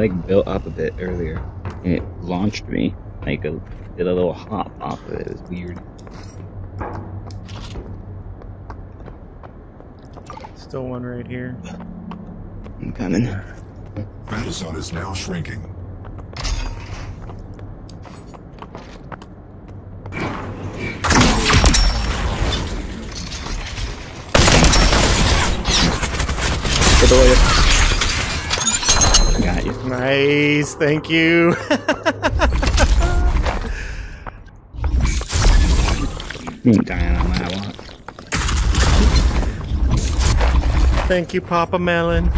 like built up a bit earlier. And it launched me. Like a did a little hop off of it. It was weird. Still one right here. I'm coming. Battle zone is now shrinking. Get away. Nice, thank you. You dying on thank you, Papa Melon.